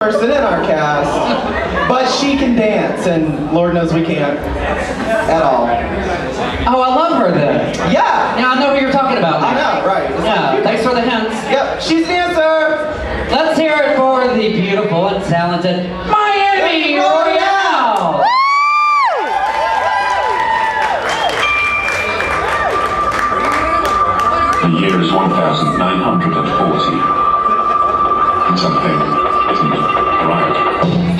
person in our cast, but she can dance, and Lord knows we can't at all. Oh, I love her then. Yeah, Yeah, I know who you're talking about. I know, right? It's Yeah, like- thanks for the hints. Yep, she's a dancer. Let's hear it for the beautiful and talented Miami Royale. The year is 1940. And something Business. Arrived.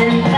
Thank you.